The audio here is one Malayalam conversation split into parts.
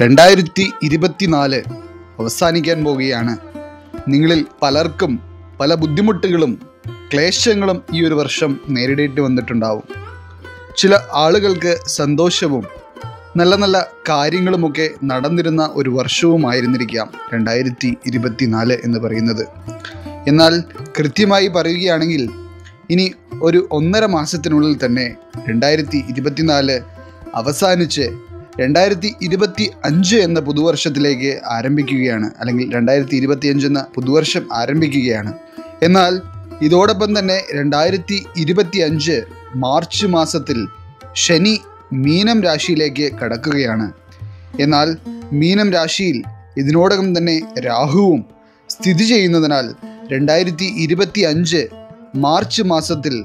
രണ്ടായിരത്തി ഇരുപത്തിനാല് അവസാനിക്കാൻ പോവുകയാണ്. നിങ്ങളിൽ പലർക്കും പല ബുദ്ധിമുട്ടുകളും ക്ലേശങ്ങളും ഈ ഒരു വർഷം നേരിടേണ്ടി വന്നിട്ടുണ്ടാവും. ചില ആളുകൾക്ക് സന്തോഷവും നല്ല നല്ല കാര്യങ്ങളുമൊക്കെ നടന്നിരുന്ന ഒരു വർഷവുമായിരുന്നിരിക്കാം രണ്ടായിരത്തി ഇരുപത്തിനാല് എന്ന് പറയുന്നത്. എന്നാൽ കൃത്യമായി പറയുകയാണെങ്കിൽ ഇനി ഒരു ഒന്നര മാസത്തിനുള്ളിൽ തന്നെ രണ്ടായിരത്തി ഇരുപത്തിനാല് അവസാനിച്ച് രണ്ടായിരത്തി ഇരുപത്തി അഞ്ച് എന്ന പുതുവർഷത്തിലേക്ക് ആരംഭിക്കുകയാണ് അല്ലെങ്കിൽ രണ്ടായിരത്തി ഇരുപത്തി അഞ്ച് എന്ന പുതുവർഷം ആരംഭിക്കുകയാണ്. എന്നാൽ ഇതോടൊപ്പം തന്നെ രണ്ടായിരത്തി ഇരുപത്തി അഞ്ച് മാർച്ച് മാസത്തിൽ ശനി മീനം രാശിയിലേക്ക് കടക്കുകയാണ്. എന്നാൽ മീനം രാശിയിൽ ഇതിനോടകം തന്നെ രാഹുവും സ്ഥിതി ചെയ്യുന്നതിനാൽ രണ്ടായിരത്തി ഇരുപത്തി അഞ്ച് മാർച്ച് മാസത്തിൽ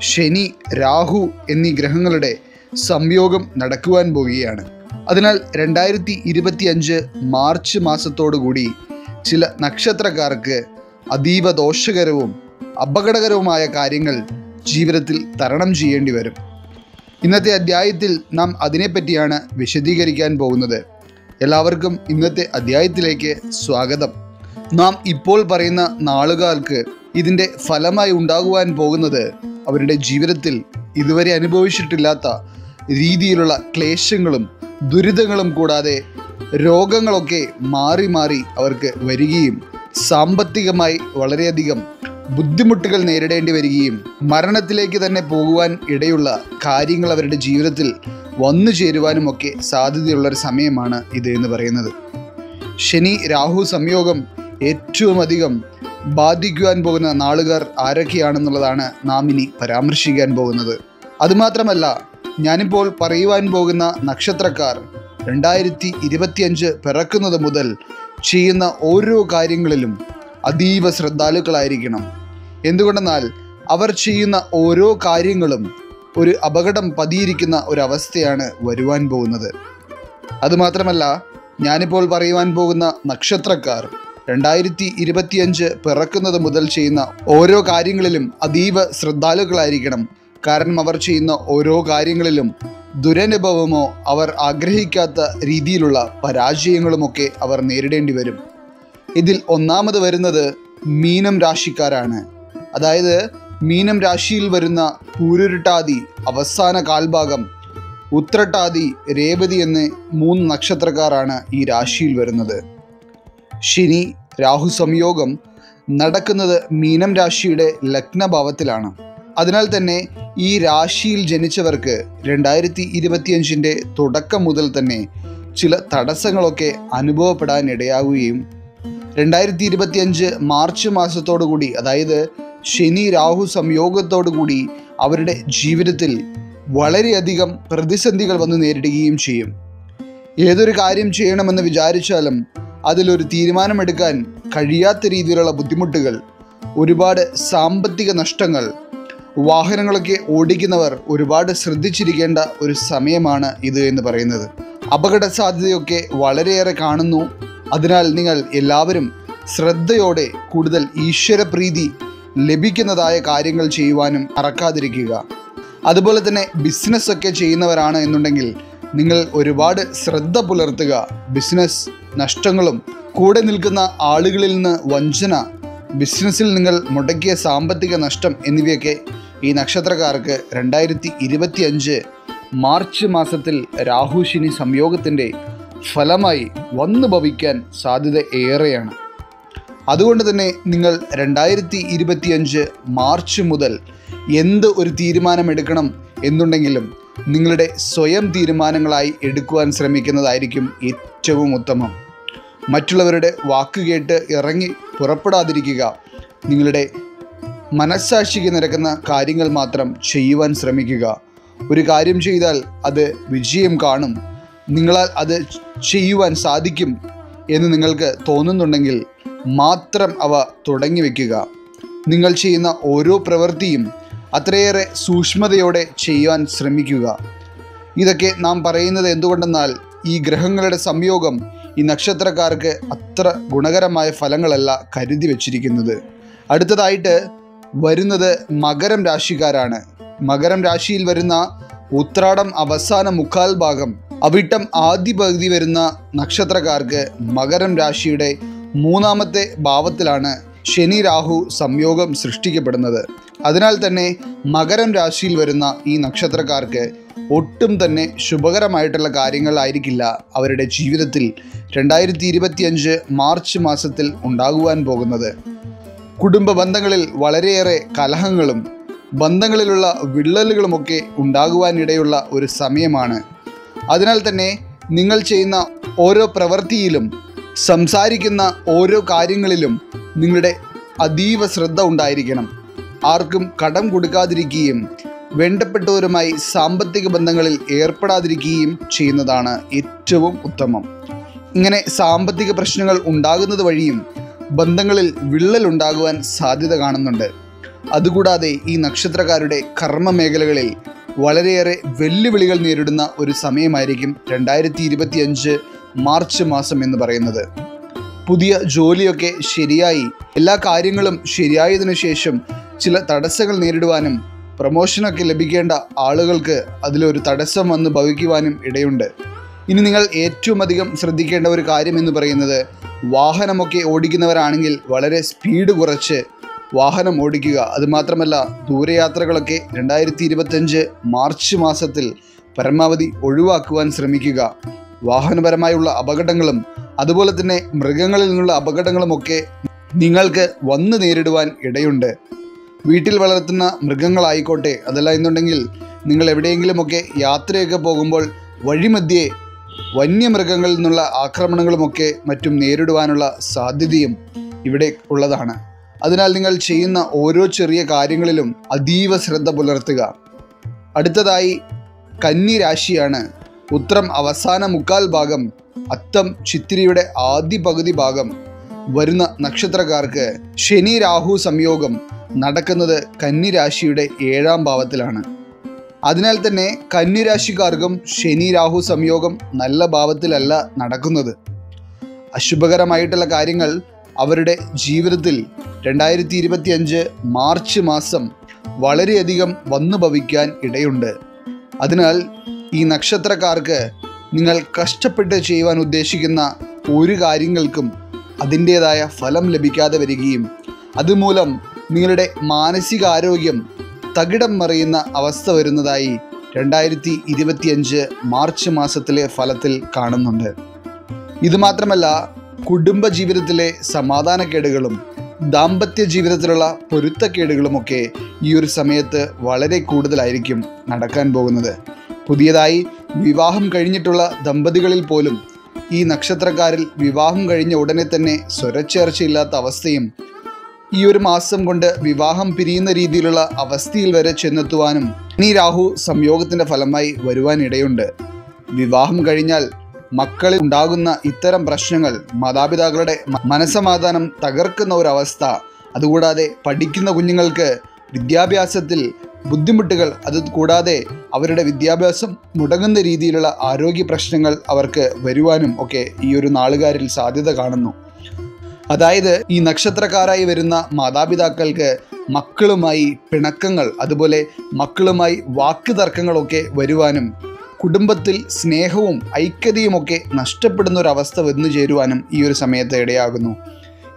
ശനി രാഹു എന്നീ ഗ്രഹങ്ങളുടെ സംയോഗം നടക്കുവാൻ പോവുകയാണ്. അതിനാൽ രണ്ടായിരത്തി ഇരുപത്തി അഞ്ച് മാർച്ച് മാസത്തോടുകൂടി ചില നക്ഷത്രക്കാർക്ക് അതീവ ദോഷകരവും അപകടകരവുമായ കാര്യങ്ങൾ ജീവിതത്തിൽ തരണം ചെയ്യേണ്ടി വരും. ഇന്നത്തെ അധ്യായത്തിൽ നാം അതിനെപ്പറ്റിയാണ് വിശദീകരിക്കാൻ പോകുന്നത്. എല്ലാവർക്കും ഇന്നത്തെ അധ്യായത്തിലേക്ക് സ്വാഗതം. നാം ഇപ്പോൾ പറയുന്ന നാളുകാർക്ക് ഇതിന്റെ ഫലമായി ഉണ്ടാകുവാൻ പോകുന്നത് അവരുടെ ജീവിതത്തിൽ ഇതുവരെ അനുഭവിച്ചിട്ടില്ലാത്ത രീതിയിലുള്ള ക്ലേശങ്ങളും ദുരിതങ്ങളും കൂടാതെ രോഗങ്ങളൊക്കെ മാറി മാറി അവർക്ക് വരികയും സാമ്പത്തികമായി വളരെയധികം ബുദ്ധിമുട്ടുകൾ നേരിടേണ്ടി വരികയും മരണത്തിലേക്ക് തന്നെ പോകുവാൻ ഇടയുള്ള കാര്യങ്ങൾ അവരുടെ ജീവിതത്തിൽ വന്നു ചേരുവാനുമൊക്കെ സാധ്യതയുള്ള ഒരു സമയമാണ് ഇത് എന്ന് പറയുന്നത്. ശനി രാഹു സംയോഗം ഏറ്റവും അധികം ബാധിക്കുവാൻ പോകുന്ന നാളുകാർ ആരൊക്കെയാണെന്നുള്ളതാണ് നാം ഇനി പരാമർശിക്കാൻ പോകുന്നത്. അതുമാത്രമല്ല ഞാനിപ്പോൾ പറയുവാൻ പോകുന്ന നക്ഷത്രക്കാർ രണ്ടായിരത്തി ഇരുപത്തിയഞ്ച് പിറക്കുന്നത് മുതൽ ചെയ്യുന്ന ഓരോ കാര്യങ്ങളിലും അതീവ ശ്രദ്ധാലുക്കളായിരിക്കണം. എന്തുകൊണ്ടെന്നാൽ അവർ ചെയ്യുന്ന ഓരോ കാര്യങ്ങളും ഒരു അപകടം പതിയിരിക്കുന്ന ഒരവസ്ഥയാണ് വരുവാൻ പോകുന്നത്. അതുമാത്രമല്ല ഞാനിപ്പോൾ പറയുവാൻ പോകുന്ന നക്ഷത്രക്കാർ രണ്ടായിരത്തി ഇരുപത്തിയഞ്ച് പിറക്കുന്നത് മുതൽ ചെയ്യുന്ന ഓരോ കാര്യങ്ങളിലും അതീവ ശ്രദ്ധാലുക്കളായിരിക്കണം. കാരണം അവർ ചെയ്യുന്ന ഓരോ കാര്യങ്ങളിലും ദുരനുഭവമോ അവർ ആഗ്രഹിക്കാത്ത രീതിയിലുള്ള പരാജയങ്ങളുമൊക്കെ അവർ നേരിടേണ്ടി വരും. ഇതിൽ ഒന്നാമത് വരുന്നത് മീനം രാശിക്കാരാണ്. അതായത് മീനം രാശിയിൽ വരുന്ന പൂരുരുട്ടാതി അവസാന കാൽഭാഗം ഉത്രട്ടാതി രേവതി എന്ന് മൂന്ന് നക്ഷത്രക്കാരാണ് ഈ രാശിയിൽ വരുന്നത്. ശനി രാഹു സംയോഗം നടക്കുന്നത് മീനം രാശിയുടെ ലഗ്നഭാവത്തിലാണ്. അതിനാൽ തന്നെ ഈ രാശിയിൽ ജനിച്ചവർക്ക് രണ്ടായിരത്തി ഇരുപത്തിയഞ്ചിന്റെ തുടക്കം മുതൽ തന്നെ ചില തടസ്സങ്ങളൊക്കെ അനുഭവപ്പെടാൻ ഇടയാവുകയും രണ്ടായിരത്തി ഇരുപത്തിയഞ്ച് മാർച്ച് മാസത്തോടു കൂടി അതായത് ശനി രാഹു സംയോഗത്തോടു കൂടി അവരുടെ ജീവിതത്തിൽ വളരെയധികം പ്രതിസന്ധികൾ വന്ന് നേരിടുകയും ചെയ്യും. ഏതൊരു കാര്യം ചെയ്യണമെന്ന് വിചാരിച്ചാലും അതിലൊരു തീരുമാനമെടുക്കാൻ കഴിയാത്ത രീതിയിലുള്ള ബുദ്ധിമുട്ടുകൾ ഒരുപാട് സാമ്പത്തിക നഷ്ടങ്ങൾ വാഹനങ്ങളൊക്കെ ഓടിക്കുന്നവർ ഒരുപാട് ശ്രദ്ധിച്ചിരിക്കേണ്ട ഒരു സമയമാണ് ഇത് എന്ന് പറയുന്നത്. അപകട സാധ്യതയൊക്കെ വളരെയേറെ കാണുന്നു. അതിനാൽ നിങ്ങൾ എല്ലാവരും ശ്രദ്ധയോടെ കൂടുതൽ ഈശ്വരപ്രീതി ലഭിക്കുന്നതായ കാര്യങ്ങൾ ചെയ്യുവാനും മറക്കാതിരിക്കുക. അതുപോലെ തന്നെ ബിസിനസ്സൊക്കെ ചെയ്യുന്നവരാണ് എന്നുണ്ടെങ്കിൽ നിങ്ങൾ ഒരുപാട് ശ്രദ്ധ പുലർത്തുക. ബിസിനസ് നഷ്ടങ്ങളും കൂടെ നിൽക്കുന്ന ആളുകളിൽ നിന്ന് വഞ്ചന ബിസിനസ്സിൽ നിങ്ങൾ മുടക്കിയ സാമ്പത്തിക നഷ്ടം എന്നിവയൊക്കെ ഈ നക്ഷത്രക്കാർക്ക് രണ്ടായിരത്തി ഇരുപത്തി അഞ്ച് മാർച്ച് മാസത്തിൽ രാഹു ശനി സംയോഗത്തിന്റെ ഫലമായി വന്നു ഭവിക്കാൻ സാധ്യത ഏറെയാണ്. അതുകൊണ്ട് തന്നെ നിങ്ങൾ രണ്ടായിരത്തി ഇരുപത്തിയഞ്ച് മാർച്ച് മുതൽ എന്ത് ഒരു തീരുമാനമെടുക്കണം എന്നുണ്ടെങ്കിലും നിങ്ങളുടെ സ്വയം തീരുമാനങ്ങളായി എടുക്കുവാൻ ശ്രമിക്കുന്നതായിരിക്കും ഏറ്റവും ഉത്തമം. മറ്റുള്ളവരുടെ വാക്ക് കേട്ട് ഇറങ്ങി പുറപ്പെടാതിരിക്കുക നിങ്ങളുടെ മനസ്സാക്ഷിക്ക് നിരക്കുന്ന കാര്യങ്ങൾ മാത്രം ചെയ്യുവാൻ ശ്രമിക്കുക. ഒരു കാര്യം ചെയ്താൽ അത് വിജയം കാണും. നിങ്ങളാൽ അത് ചെയ്യുവാൻ സാധിക്കും എന്ന് നിങ്ങൾക്ക് തോന്നുന്നുണ്ടെങ്കിൽ മാത്രം അവ തുടങ്ങി വയ്ക്കുക നിങ്ങൾ ചെയ്യുന്ന ഓരോ പ്രവൃത്തിയും അത്രയേറെ സൂക്ഷ്മതയോടെ ചെയ്യുവാൻ ശ്രമിക്കുക. ഇതൊക്കെ നാം പറയുന്നത് എന്തുകൊണ്ടെന്നാൽ ഈ ഗ്രഹങ്ങളുടെ സംയോഗം ഈ നക്ഷത്രക്കാർക്ക് അത്ര ഗുണകരമായ ഫലങ്ങളല്ല കരുതി വച്ചിരിക്കുന്നത്. അടുത്തതായിട്ട് വരുന്നത് മകരം രാശിക്കാരാണ്. മകരം രാശിയിൽ വരുന്ന ഉത്രാടം അവസാന മുക്കാൽ ഭാഗം അവിട്ടം ആദ്യ പകുതി വരുന്ന നക്ഷത്രക്കാർക്ക് മകരം രാശിയുടെ മൂന്നാമത്തെ ഭാവത്തിലാണ് ശനി രാഹു സംയോഗം സൃഷ്ടിക്കപ്പെടുന്നത്. അതിനാൽ തന്നെ മകരം രാശിയിൽ വരുന്ന ഈ നക്ഷത്രക്കാർക്ക് ഒട്ടും തന്നെ ശുഭകരമായിട്ടുള്ള കാര്യങ്ങളായിരിക്കില്ല അവരുടെ ജീവിതത്തിൽ രണ്ടായിരത്തി ഇരുപത്തിയഞ്ച് മാർച്ച് മാസത്തിൽ ഉണ്ടാകുവാൻ പോകുന്നത്. കുടുംബ ബന്ധങ്ങളിൽ വളരെയേറെ കലഹങ്ങളും ബന്ധങ്ങളിലുള്ള വിള്ളലുകളുമൊക്കെ ഉണ്ടാകുവാനിടയുള്ള ഒരു സമയമാണ്. അതിനാൽ തന്നെ നിങ്ങൾ ചെയ്യുന്ന ഓരോ പ്രവൃത്തിയിലും സംസാരിക്കുന്ന ഓരോ കാര്യങ്ങളിലും നിങ്ങളുടെ അതീവ ശ്രദ്ധ ഉണ്ടായിരിക്കണം. ആർക്കും കടം കൊടുക്കാതിരിക്കുകയും വേണ്ടപ്പെട്ടവരുമായി സാമ്പത്തിക ബന്ധങ്ങളിൽ ഏർപ്പെടാതിരിക്കുകയും ചെയ്യുന്നതാണ് ഏറ്റവും ഉത്തമം. ഇങ്ങനെ സാമ്പത്തിക പ്രശ്നങ്ങൾ ഉണ്ടാകുന്നത് വഴിയും ബന്ധങ്ങളിൽ വിള്ളൽ ഉണ്ടാകുവാൻ സാധ്യത കാണുന്നുണ്ട്. അതുകൂടാതെ ഈ നക്ഷത്രക്കാരുടെ കർമ്മ മേഖലകളിൽ വളരെയേറെ വെല്ലുവിളികൾ നേരിടുന്ന ഒരു സമയമായിരിക്കും രണ്ടായിരത്തി ഇരുപത്തിയഞ്ച് മാർച്ച് മാസം എന്ന് പറയുന്നത്. പുതിയ ജോലിയൊക്കെ ശരിയായി എല്ലാ കാര്യങ്ങളും ശരിയായതിനു ശേഷം ചില തടസ്സങ്ങൾ നേരിടുവാനും പ്രൊമോഷനൊക്കെ ലഭിക്കേണ്ട ആളുകൾക്ക് അതിലൊരു തടസ്സം വന്ന് ഭവിക്കുവാനും ഇടയുണ്ട്. ഇനി നിങ്ങൾ ഏറ്റവും അധികം ശ്രദ്ധിക്കേണ്ട ഒരു കാര്യം എന്ന് പറയുന്നത് വാഹനമൊക്കെ ഓടിക്കുന്നവരാണെങ്കിൽ വളരെ സ്പീഡ് കുറച്ച് വാഹനം ഓടിക്കുക. അതുമാത്രമല്ല ദൂരയാത്രകളൊക്കെ രണ്ടായിരത്തി ഇരുപത്തഞ്ച് മാർച്ച് മാസത്തിൽ പരമാവധി ഒഴിവാക്കുവാൻ ശ്രമിക്കുക. വാഹനപരമായുള്ള അപകടങ്ങളും അതുപോലെ തന്നെ മൃഗങ്ങളിൽ നിന്നുള്ള അപകടങ്ങളുമൊക്കെ നിങ്ങൾക്ക് വന്ന് നേരിടുവാൻ ഇടയുണ്ട്. വീട്ടിൽ വളർത്തുന്ന മൃഗങ്ങളായിക്കോട്ടെ അതല്ല എന്നുണ്ടെങ്കിൽ നിങ്ങൾ എവിടെയെങ്കിലുമൊക്കെ യാത്രയൊക്കെ പോകുമ്പോൾ വഴിമധ്യേ വന്യമൃഗങ്ങളിൽ നിന്നുള്ള ആക്രമണങ്ങളുമൊക്കെ മറ്റും നേരിടുവാനുള്ള സാധ്യതയും ഇവിടെ ഉള്ളതാണ്. അതിനാൽ നിങ്ങൾ ചെയ്യുന്ന ഓരോ ചെറിയ കാര്യങ്ങളിലും അതീവ ശ്രദ്ധ പുലർത്തുക. അടുത്തതായി കന്നി രാശിയാണ്. ഉത്രം അവസാന മുക്കാൽ ഭാഗം അത്തം ചിത്തിരിയുടെ ആദ്യ പകുതി ഭാഗം. വരുന്ന നക്ഷത്രക്കാർക്ക് ശനി രാഹു സംയോഗം നടക്കുന്നത് കന്നി രാശിയുടെ ഏഴാം ഭാവത്തിലാണ്. അതിനാൽ തന്നെ കന്യരാശിക്കാർക്കും ശനി രാഹു സംയോഗം നല്ല ഭാവത്തിലല്ല നടക്കുന്നത്. അശുഭകരമായിട്ടുള്ള കാര്യങ്ങൾ അവരുടെ ജീവിതത്തിൽ രണ്ടായിരത്തി ഇരുപത്തി അഞ്ച് മാർച്ച് മാസം വളരെയധികം വന്നു ഭവിക്കാൻ ഇടയുണ്ട്. അതിനാൽ ഈ നക്ഷത്രക്കാർക്ക് നിങ്ങൾ കഷ്ടപ്പെട്ട് ചെയ്യുവാൻ ഉദ്ദേശിക്കുന്ന ഒരു കാര്യങ്ങൾക്കും അതിന്റേതായ ഫലം ലഭിക്കാതെ വരികയും അതുമൂലം നിങ്ങളുടെ മാനസികാരോഗ്യം തകിടം മറിയുന്ന അവസ്ഥ വരുന്നതായി രണ്ടായിരത്തി ഇരുപത്തിയഞ്ച് മാർച്ച് മാസത്തിലെ ഫലത്തിൽ കാണുന്നുണ്ട്. ഇതുമാത്രമല്ല കുടുംബജീവിതത്തിലെ സമാധാനക്കേടുകളും ദാമ്പത്യ ജീവിതത്തിലുള്ള പൊരുത്തക്കേടുകളുമൊക്കെ ഈ ഒരു സമയത്ത് വളരെ കൂടുതലായിരിക്കും നടക്കാൻ പോകുന്നത്. പുതിയതായി വിവാഹം കഴിഞ്ഞിട്ടുള്ള ദമ്പതികളിൽ പോലും ഈ നക്ഷത്രക്കാരിൽ വിവാഹം കഴിഞ്ഞ ഉടനെ തന്നെ സ്വരച്ചേർച്ചയില്ലാത്ത അവസ്ഥയും ഈ ഒരു മാസം കൊണ്ട് വിവാഹം പിരിയുന്ന രീതിയിലുള്ള അവസ്ഥയിൽ വരെ ചെന്നെത്തുവാനും നീ രാഹു സംയോഗത്തിന്റെ ഫലമായി വരുവാനിടയുണ്ട് വിവാഹം കഴിഞ്ഞാൽ മക്കളിൽ ഉണ്ടാകുന്ന ഇത്തരം പ്രശ്നങ്ങൾ മാതാപിതാക്കളുടെ മനസമാധാനം തകർക്കുന്ന ഒരവസ്ഥ അതുകൂടാതെ പഠിക്കുന്ന കുഞ്ഞുങ്ങൾക്ക് വിദ്യാഭ്യാസത്തിൽ ബുദ്ധിമുട്ടുകൾ അത് കൂടാതെ അവരുടെ വിദ്യാഭ്യാസം മുടങ്ങുന്ന രീതിയിലുള്ള ആരോഗ്യ പ്രശ്നങ്ങൾ അവർക്ക് വരുവാനും ഒക്കെ ഈ ഒരു നാളുകാരിൽ സാധ്യത കാണുന്നു. അതായത് ഈ നക്ഷത്രക്കാരായി വരുന്ന മാതാപിതാക്കൾക്ക് മക്കളുമായി പിണക്കങ്ങൾ അതുപോലെ മക്കളുമായി വാക്ക് തർക്കങ്ങളൊക്കെ വരുവാനും കുടുംബത്തിൽ സ്നേഹവും ഐക്യതയുമൊക്കെ നഷ്ടപ്പെടുന്ന ഒരു അവസ്ഥ വന്നു ചേരുവാനും ഈ ഒരു സമയത്ത് ഇടയാകുന്നു.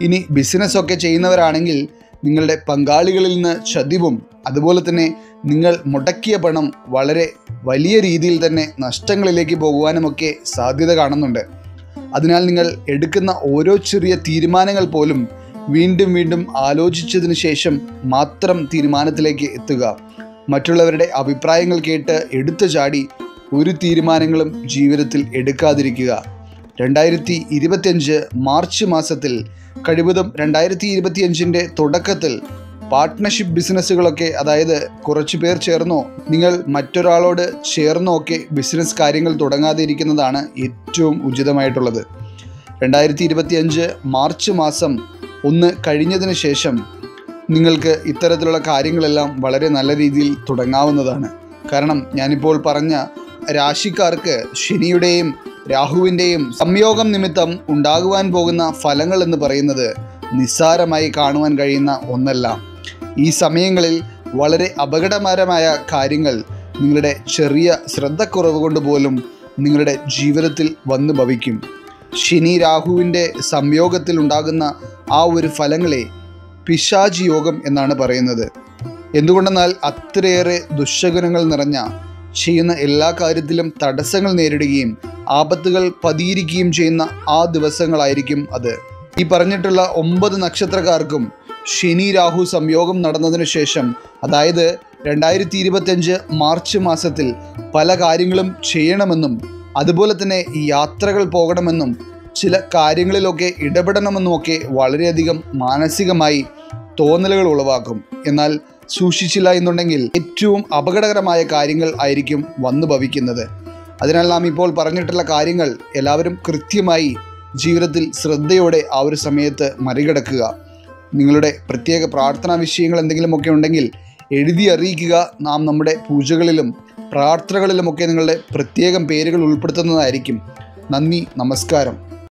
ഇനി ബിസിനസ്സൊക്കെ ചെയ്യുന്നവരാണെങ്കിൽ നിങ്ങളുടെ പങ്കാളികളിൽ നിന്ന് ചതിവും അതുപോലെ തന്നെ നിങ്ങൾ മുടക്കിയ പണം വളരെ വലിയ രീതിയിൽ തന്നെ നഷ്ടങ്ങളിലേക്ക് പോകുവാനുമൊക്കെ സാധ്യത കാണുന്നുണ്ട്. അതിനാൽ നിങ്ങൾ എടുക്കുന്ന ഓരോ ചെറിയ തീരുമാനങ്ങൾ പോലും വീണ്ടും വീണ്ടും ആലോചിച്ചതിന് ശേഷം മാത്രം തീരുമാനത്തിലേക്ക് എത്തുക. മറ്റുള്ളവരുടെ അഭിപ്രായങ്ങൾ കേട്ട് എടുത്തു ചാടി ഒരു തീരുമാനങ്ങളും ജീവിതത്തിൽ എടുക്കാതിരിക്കുക. രണ്ടായിരത്തി ഇരുപത്തിയഞ്ച് മാർച്ച് മാസത്തിൽ കഴിവതും രണ്ടായിരത്തി ഇരുപത്തിയഞ്ചിന്റെ തുടക്കത്തിൽ പാർട്ട്ണർഷിപ്പ് ബിസിനസ്സുകളൊക്കെ അതായത് കുറച്ച് പേർ ചേർന്നോ നിങ്ങൾ മറ്റൊരാളോട് ചേർന്നോ ഒക്കെ ബിസിനസ് കാര്യങ്ങൾ തുടങ്ങാതെ ഇരിക്കുന്നതാണ് ഏറ്റവും ഉചിതമായിട്ടുള്ളത്. രണ്ടായിരത്തി ഇരുപത്തിയഞ്ച് മാർച്ച് മാസം ഒന്ന് കഴിഞ്ഞതിന് ശേഷം നിങ്ങൾക്ക് ഇത്തരത്തിലുള്ള കാര്യങ്ങളെല്ലാം വളരെ നല്ല രീതിയിൽ തുടങ്ങാവുന്നതാണ്. കാരണം ഞാനിപ്പോൾ പറഞ്ഞ രാശിക്കാർക്ക് ശനിയുടെയും രാഹുവിന്റെയും സംയോഗം നിമിത്തം ഉണ്ടാകുവാൻ പോകുന്ന ഫലങ്ങൾ എന്ന് പറയുന്നത് നിസ്സാരമായി കാണുവാൻ കഴിയുന്ന ഒന്നല്ല. ഈ സമയങ്ങളിൽ വളരെ അപകടകരമായ കാര്യങ്ങൾ നിങ്ങളുടെ ചെറിയ ശ്രദ്ധക്കുറവ് കൊണ്ട് പോലും നിങ്ങളുടെ ജീവിതത്തിൽ വന്നു ഭവിക്കും. ശനി രാഹുവിന്റെ സംയോഗത്തിൽ ഉണ്ടാകുന്ന ആ ഒരു ഫലങ്ങളെ പിശാചി യോഗം എന്നാണ് പറയുന്നത്. എന്തുകൊണ്ടെന്നാൽ അത്രയേറെ ദുശ്ശകുനങ്ങൾ നിറഞ്ഞ ചെയ്യുന്ന എല്ലാ കാര്യത്തിലും തടസ്സങ്ങൾ നേരിടുകയും ആപത്തുകൾ പതിയിരിക്കുകയും ചെയ്യുന്ന ആ ദിവസങ്ങളായിരിക്കും അത്. ഈ പറഞ്ഞിട്ടുള്ള ഒമ്പത് നക്ഷത്രക്കാർക്കും ശനി രാഹു സംയോഗം നടന്നതിനു ശേഷം അതായത് രണ്ടായിരത്തി ഇരുപത്തഞ്ച് മാർച്ച് മാസത്തിൽ പല കാര്യങ്ങളും ചെയ്യണമെന്നും അതുപോലെ തന്നെ യാത്രകൾ പോകണമെന്നും ചില കാര്യങ്ങളിലൊക്കെ ഇടപെടണമെന്നും ഒക്കെ വളരെയധികം മാനസികമായി തോന്നലുകൾ ഉളവാക്കും. എന്നാൽ സൂക്ഷിച്ചില്ല എന്നുണ്ടെങ്കിൽ ഏറ്റവും അപകടകരമായ കാര്യങ്ങൾ ആയിരിക്കും വന്നു ഭവിക്കുന്നത്. അതിനാൽ നാം ഇപ്പോൾ പറഞ്ഞിട്ടുള്ള കാര്യങ്ങൾ എല്ലാവരും കൃത്യമായി ജീവിതത്തിൽ ശ്രദ്ധയോടെ ആ ഒരു സമയത്ത് മറികടക്കുക. നിങ്ങളുടെ പ്രത്യേക പ്രാർത്ഥനാ വിഷയങ്ങൾ എന്തെങ്കിലുമൊക്കെ ഉണ്ടെങ്കിൽ എഴുതി അറിയിക്കുക. നാം നമ്മുടെ പൂജകളിലും പ്രാർത്ഥനകളിലുമൊക്കെ നിങ്ങളുടെ പ്രത്യേകം പേരുകൾ ഉൾപ്പെടുത്തുന്നതായിരിക്കും. നന്ദി നമസ്കാരം.